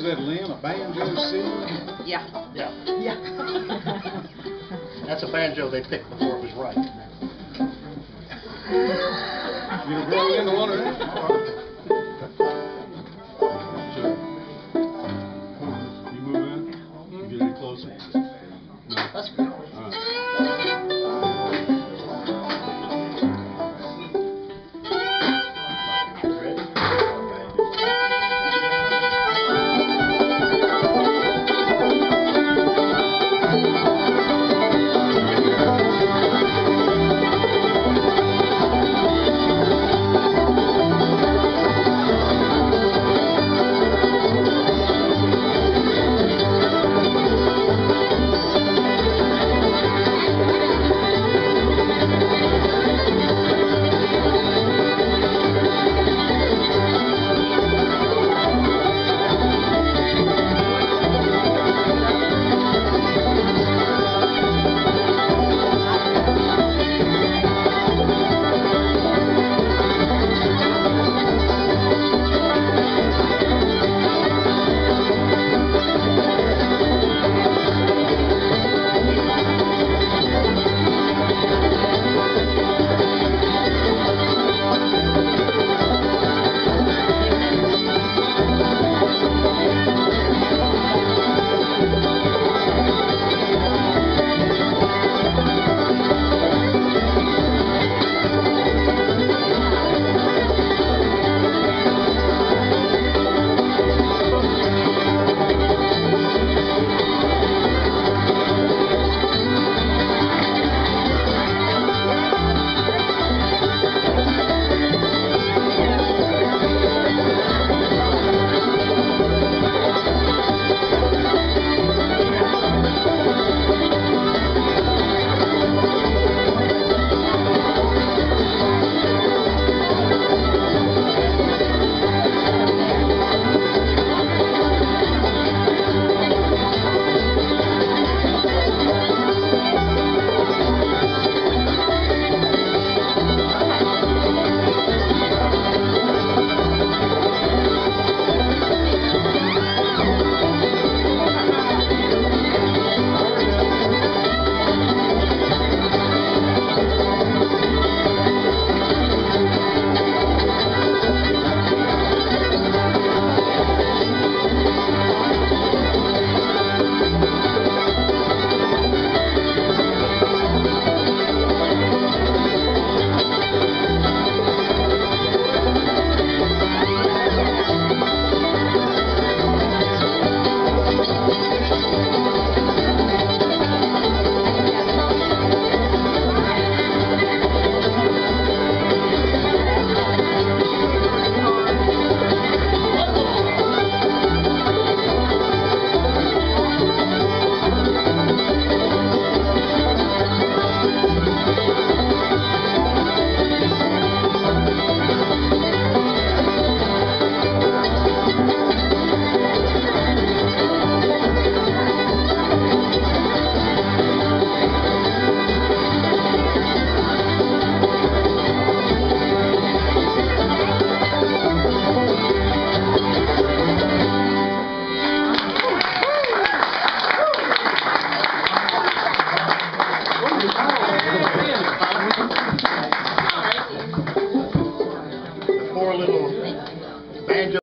is that, Lynn, a banjo C? Yeah. Yeah, Yeah. that's a banjo they picked before it was right. You gonna grow into one of them? You move in? You get any closer? No. That's good.